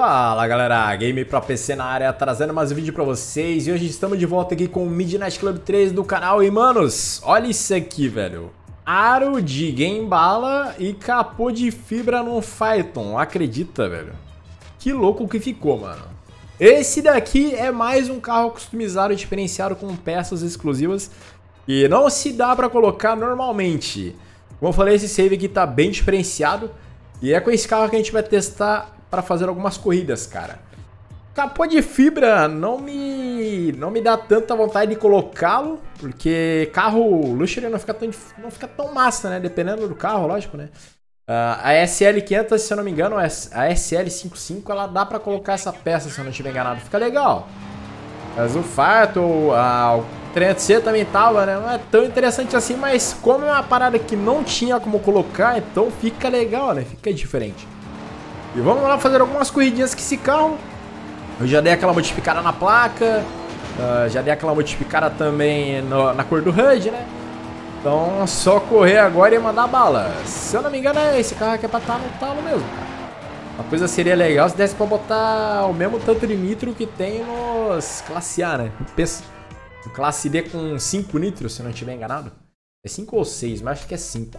Fala galera, Game pra PC na área, trazendo mais um vídeo pra vocês. E hoje estamos de volta aqui com o Midnight Club 3 do canal. E manos, olha isso aqui velho. Aro de Game Bala e capô de fibra no Phaeton, acredita velho? Que louco que ficou mano. Esse daqui é mais um carro customizado diferenciado com peças exclusivas E não se dá pra colocar normalmente. Como eu falei, esse save aqui tá bem diferenciado. E é com esse carro que a gente vai testar para fazer algumas corridas, cara. Capô de fibra não me não me dá tanta vontade de colocá-lo, porque carro luxury não fica tão não fica tão massa, né? Dependendo do carro, lógico, né? Uh, a SL500, se eu não me engano, a SL55, ela dá para colocar essa peça, se eu não estiver enganado. Fica legal. Mas o Fato, o 300C também tava, né? Não é tão interessante assim, mas como é uma parada que não tinha como colocar, então fica legal, né? Fica diferente. E vamos lá fazer algumas corridinhas com esse carro. Eu já dei aquela modificada na placa. Uh, já dei aquela modificada também no, na cor do HUD, né? Então só correr agora e mandar bala. Se eu não me engano, esse carro aqui é pra estar tá no talo mesmo, cara. Uma coisa seria legal se desse pra botar o mesmo tanto de nitro que tem nos Classe A, né? Pensa. Classe D com 5 nitros, se não estiver enganado. É 5 ou 6, mas acho que é 5.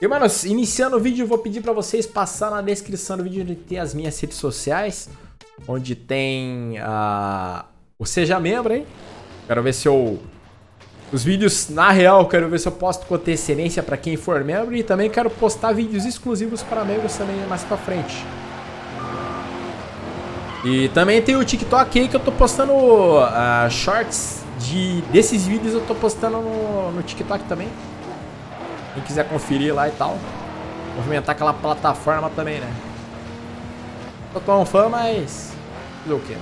E, mano, iniciando o vídeo, eu vou pedir pra vocês passar na descrição do vídeo onde tem as minhas redes sociais, onde tem uh, o Seja Membro, hein? Quero ver se eu... Os vídeos, na real, quero ver se eu posto com antecedência pra quem for membro e também quero postar vídeos exclusivos para membros também mais pra frente. E também tem o TikTok aí que eu tô postando uh, shorts de, desses vídeos, eu tô postando no, no TikTok também. Quem quiser conferir lá e tal. Movimentar aquela plataforma também, né? Tô tão fã, mas... Fazer o quê?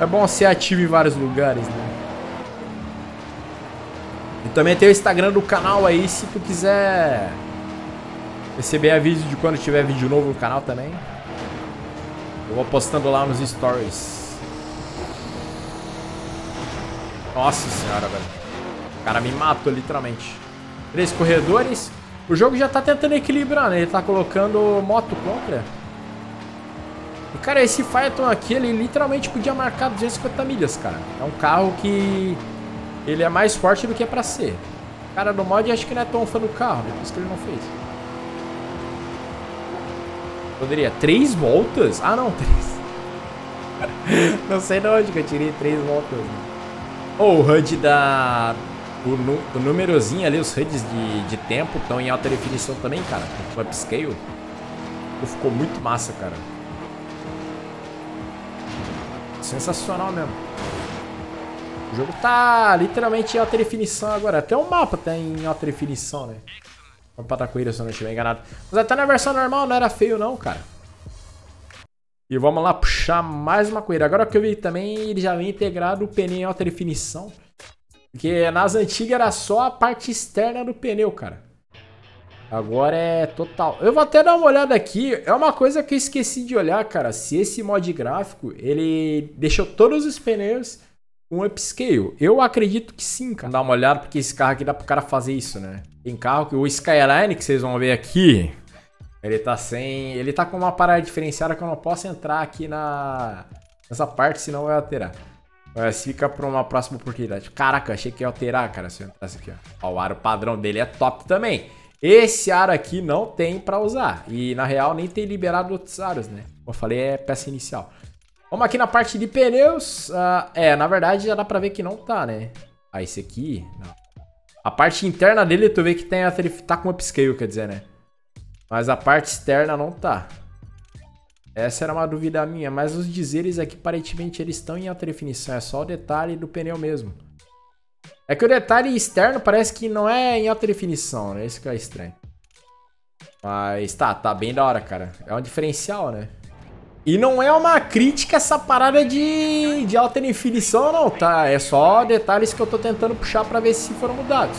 É bom ser ativo em vários lugares, né? E também tem o Instagram do canal aí, se tu quiser receber aviso de quando tiver vídeo novo no canal também. Eu vou postando lá nos stories. Nossa senhora, velho. O cara me matou, literalmente. Três corredores. O jogo já tá tentando equilibrar, né? Ele tá colocando moto contra. E, cara, esse Phaeton aqui, ele literalmente podia marcar 250 milhas, cara. É um carro que... Ele é mais forte do que é pra ser. Cara, no mod acho que não é tão fã do carro, né? Por isso que ele não fez. Poderia. Três voltas? Ah, não, três. não sei de onde que eu tirei três voltas. Né? Ou oh, o HUD da o, o númerozinho ali, os HUDs de, de tempo estão em alta definição também, cara. Com upscale. Ficou muito massa, cara. Sensacional mesmo. O jogo tá literalmente em alta definição agora. Até o mapa tá em alta definição, né? Mapa da corrida, se eu não estiver enganado. Mas até na versão normal não era feio não, cara. E vamos lá puxar mais uma corrida. Agora que eu vi também, ele já vem integrado o pneu em alta definição. Porque nas antigas era só a parte externa do pneu, cara. Agora é total. Eu vou até dar uma olhada aqui. É uma coisa que eu esqueci de olhar, cara. Se esse mod gráfico, ele deixou todos os pneus com upscale. Eu acredito que sim, cara. Dá uma olhada, porque esse carro aqui dá pro cara fazer isso, né? Tem carro que o Skyline, que vocês vão ver aqui, ele tá sem... Ele tá com uma parada diferenciada que eu não posso entrar aqui na... Nessa parte, senão vai alterar. Mas fica pra uma próxima oportunidade. Caraca, achei que ia alterar, cara, se eu entrasse aqui, ó. ó. O aro padrão dele é top também. Esse aro aqui não tem pra usar. E, na real, nem tem liberado outros aros, né? Como eu falei, é peça inicial. Vamos aqui na parte de pneus. Uh, é, na verdade, já dá pra ver que não tá, né? Ah, esse aqui... Não. A parte interna dele, tu vê que tem tá com upscale, quer dizer, né? Mas a parte externa não tá. Essa era uma dúvida minha, mas os dizeres aqui, aparentemente, eles estão em alta definição. É só o detalhe do pneu mesmo. É que o detalhe externo parece que não é em alta definição, né? Isso que é estranho. Mas tá, tá bem da hora, cara. É um diferencial, né? E não é uma crítica essa parada de, de alta definição, não, tá? É só detalhes que eu tô tentando puxar pra ver se foram mudados.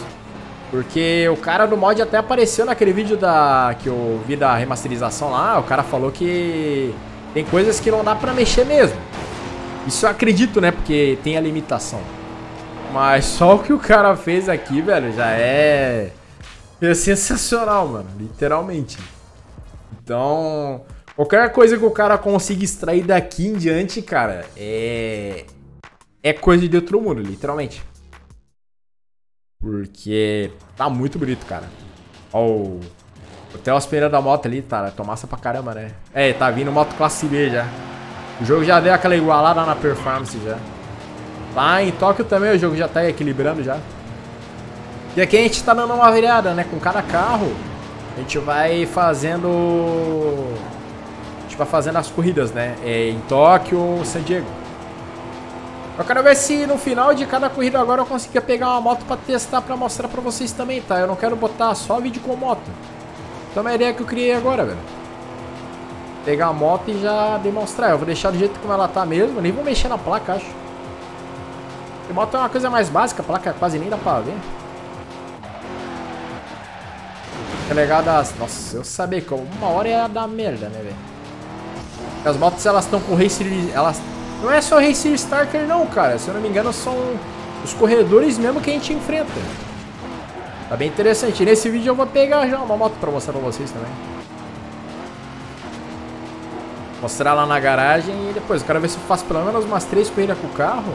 Porque o cara do mod até apareceu naquele vídeo da que eu vi da remasterização lá, o cara falou que tem coisas que não dá pra mexer mesmo. Isso eu acredito, né? Porque tem a limitação. Mas só o que o cara fez aqui, velho, já é... É sensacional, mano. Literalmente. Então, Qualquer coisa que o cara consiga extrair daqui em diante, cara, é. É coisa de outro mundo, literalmente. Porque tá muito bonito, cara. Ó, o. Até o aspirante da moto ali, tá? Tô massa pra caramba, né? É, tá vindo moto classe B já. O jogo já deu aquela igualada na performance já. Lá em Tóquio também o jogo já tá equilibrando já. E aqui a gente tá dando uma virada, né? Com cada carro, a gente vai fazendo... A gente vai fazendo as corridas, né? É, em Tóquio, San Diego. Eu quero ver se no final de cada corrida agora eu consiga pegar uma moto pra testar, pra mostrar pra vocês também, tá? Eu não quero botar só vídeo com moto. Então é uma ideia que eu criei agora, velho. Pegar a moto e já demonstrar. Eu vou deixar do jeito como ela tá mesmo. nem vou mexer na placa, acho. Porque moto é uma coisa mais básica, a placa quase nem dá pra ver. É legal das... Nossa, eu sabia que uma hora ia dar merda, né, velho? As motos, elas estão com race... Elas... Não é só race starter, não, cara. Se eu não me engano, são os corredores mesmo que a gente enfrenta. Tá bem interessante. Nesse vídeo eu vou pegar já uma moto pra mostrar pra vocês também. Mostrar lá na garagem e depois eu quero ver se eu faço pelo menos umas três corridas com o carro.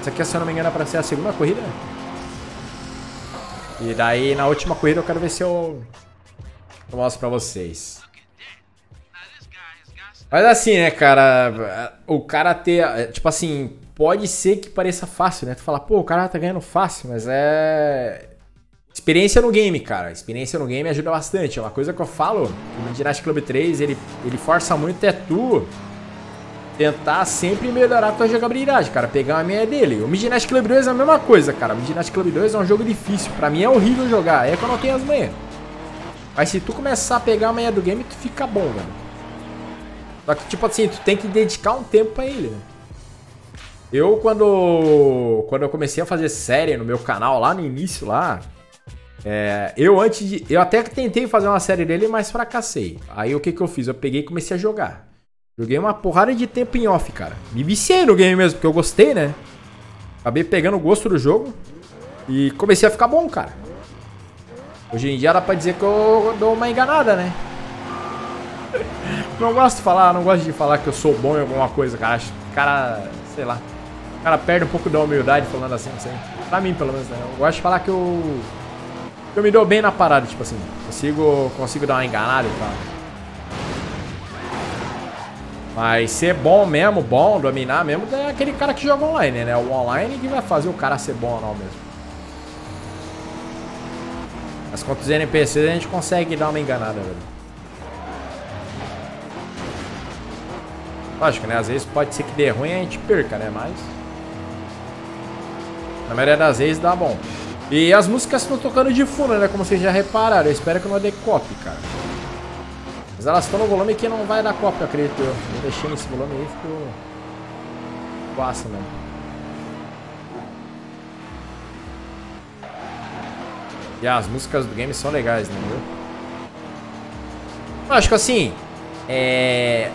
Isso aqui, se eu não me engano, é pra ser a segunda corrida. E daí, na última corrida, eu quero ver se eu, eu mostro pra vocês. Mas assim, né, cara, o cara ter, tipo assim, pode ser que pareça fácil, né? Tu fala, pô, o cara tá ganhando fácil, mas é... Experiência no game, cara. Experiência no game ajuda bastante. É uma coisa que eu falo, no Dynasty Club 3, ele, ele força muito é tu tentar sempre melhorar a tua jogabilidade, cara. Pegar a minha dele. O Midnight Club 2 é a mesma coisa, cara. O Midnight Club 2 é um jogo difícil. Pra mim é horrível jogar. É que eu tenho as manhas. Mas se tu começar a pegar a manha do game, tu fica bom, velho. Só que, tipo assim, tu tem que dedicar um tempo pra ele, né? Eu, quando, quando eu comecei a fazer série no meu canal, lá no início, lá... É, eu antes de... Eu até tentei fazer uma série dele, mas fracassei. Aí o que que eu fiz? Eu peguei e comecei a jogar. Joguei uma porrada de tempo em off, cara. Me viciei no game mesmo, porque eu gostei, né? Acabei pegando o gosto do jogo. E comecei a ficar bom, cara. Hoje em dia dá pra dizer que eu dou uma enganada, né? Não gosto de falar, não gosto de falar que eu sou bom em alguma coisa, cara. Acho que cara, sei lá. O cara perde um pouco da humildade falando assim, assim. Pra mim, pelo menos, né? Eu gosto de falar que eu. Que eu me dou bem na parada, tipo assim. Consigo, consigo dar uma enganada e tal. Mas ser bom mesmo, bom, dominar mesmo, é aquele cara que joga online, né? O online que vai fazer o cara ser bom ou não mesmo. Mas contra os NPCs a gente consegue dar uma enganada, velho. Lógico, né? Às vezes pode ser que dê ruim e a gente perca, né? Mas... Na maioria das vezes dá bom. E as músicas estão tocando de fundo, né? Como vocês já repararam. Eu espero que não dê copy, cara. Mas elas estão no volume que não vai dar cópia, acredito eu. Eu deixei nesse volume aí, ficou... Passa, mesmo. E as músicas do game são legais, né, viu? Acho que assim, é...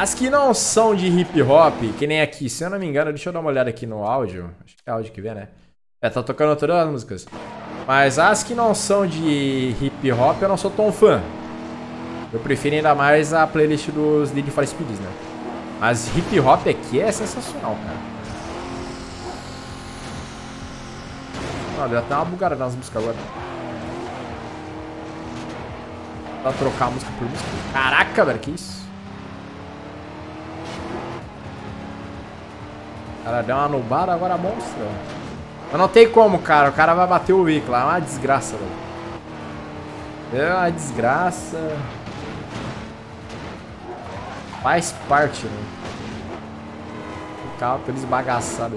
As que não são de hip hop, que nem aqui, se eu não me engano, deixa eu dar uma olhada aqui no áudio. Acho que é áudio que vê, né? É, tá tocando todas as músicas. Mas as que não são de hip hop, eu não sou tão fã. Eu prefiro ainda mais a playlist dos Need for Speeds, né? Mas hip hop aqui é sensacional, cara. Ah, deu até uma bugada nas músicas agora. Pra trocar a música por música. Caraca, velho, que isso? Cara, deu uma nubada, agora monstra. Mas não tem como, cara. O cara vai bater o veículo. É uma desgraça, velho. É uma desgraça. Faz parte, né? O carro todo esbagaçado,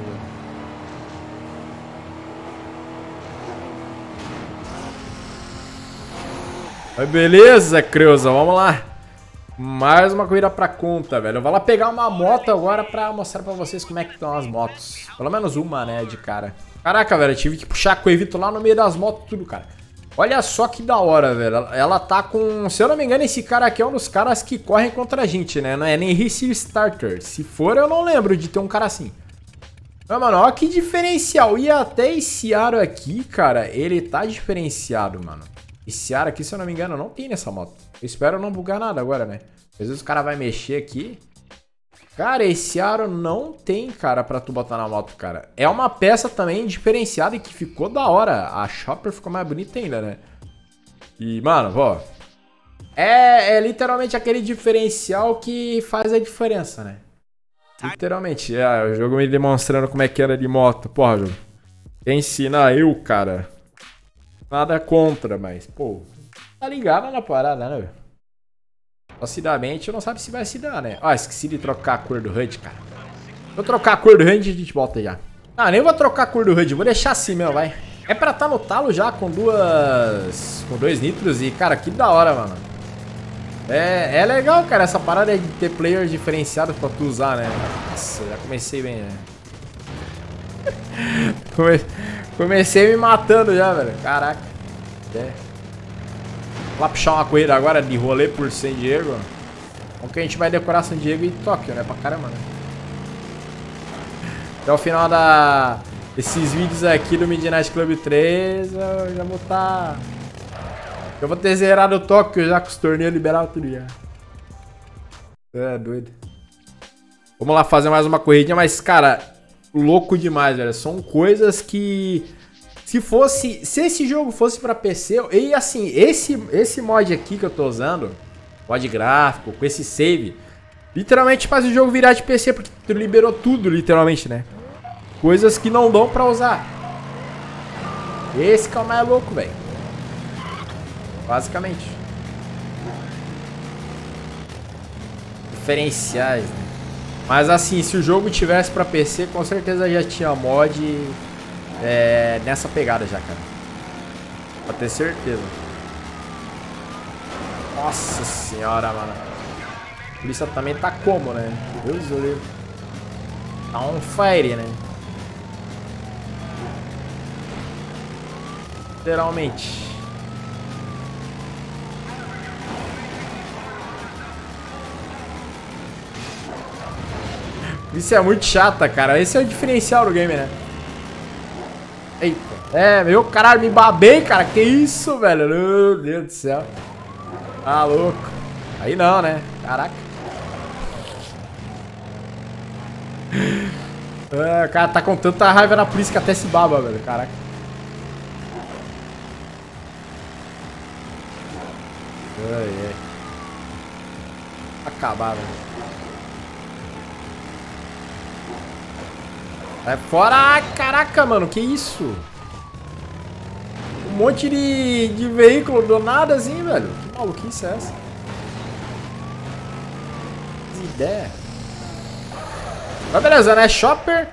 velho. Beleza, Creuza, vamos lá. Mais uma corrida pra conta, velho. Eu vou lá pegar uma moto agora pra mostrar pra vocês como é que estão as motos. Pelo menos uma, né, de cara. Caraca, velho, eu tive que puxar a Coevito lá no meio das motos tudo, cara. Olha só que da hora, velho. Ela tá com... Se eu não me engano, esse cara aqui é um dos caras que correm contra a gente, né? Não é nem Receive Starter. Se for, eu não lembro de ter um cara assim. Mas, mano, olha que diferencial. E até esse aro aqui, cara, ele tá diferenciado, mano. Esse aro aqui, se eu não me engano, não tem nessa moto. Espero não bugar nada agora, né? Às vezes o cara vai mexer aqui. Cara, esse aro não tem, cara, pra tu botar na moto, cara. É uma peça também diferenciada e que ficou da hora. A Chopper ficou mais bonita ainda, né? E, mano, ó. É, é literalmente aquele diferencial que faz a diferença, né? Literalmente. É, o jogo me demonstrando como é que era de moto. Porra, jogo. Ensina eu, cara. Nada contra, mas, pô. Tá ligado na parada, né, velho? Acidamente, não sabe se vai se dar, né? Ó, esqueci de trocar a cor do HUD, cara. Vou trocar a cor do HUD e a gente volta já. Ah, nem vou trocar a cor do HUD, vou deixar assim mesmo, vai. É pra tá no talo já com duas... Com dois nitros e, cara, que da hora, mano. É, é legal, cara, essa parada de ter players diferenciados pra tu usar, né? Nossa, já comecei bem, né? Come... Comecei me matando já, velho. Caraca. É. Lá puxar uma corrida agora de rolê por San Diego. Como que a gente vai decorar San Diego e Tóquio, né? Pra caramba, né? Até o final da... Esses vídeos aqui do Midnight Club 3, eu já vou estar... Tá... Eu vou ter zerado o Tóquio já com os torneios liberados tudo já. É, doido. Vamos lá fazer mais uma corridinha, mas, cara, louco demais, velho. São coisas que se fosse, se esse jogo fosse para PC, e assim, esse esse mod aqui que eu tô usando, mod gráfico, com esse save, literalmente faz o jogo virar de PC porque tu liberou tudo, literalmente, né? Coisas que não dão para usar. Esse que é o mais louco, velho. Basicamente. Diferenciais, né? Mas assim, se o jogo tivesse para PC, com certeza já tinha mod é, nessa pegada já, cara. Pra ter certeza. Nossa senhora, mano. A polícia também tá como, né? Deus do céu. Tá on fire, né? Literalmente. Isso é muito chata, cara. Esse é o diferencial do game, né? Eita. É, meu caralho, me babei, cara. Que isso, velho? Meu Deus do céu. Tá louco. Aí não, né? Caraca. É, cara tá com tanta raiva na polícia que até se baba, velho. Caraca. Ai, ai. Acabar, velho. Vai fora! Caraca, mano, que isso? Um monte de, de veículo do nada assim, velho. Que maluquice é essa? Que ideia. Mas beleza, né? Shopper.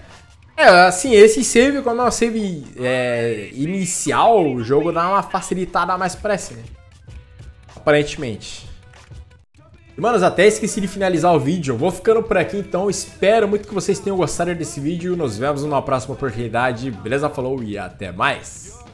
É, assim, esse save, quando é um save é, inicial, o jogo dá uma facilitada mais parece, né? Aparentemente. Manos, até esqueci de finalizar o vídeo. vou ficando por aqui, então espero muito que vocês tenham gostado desse vídeo. Nos vemos numa próxima oportunidade. Beleza? Falou e até mais!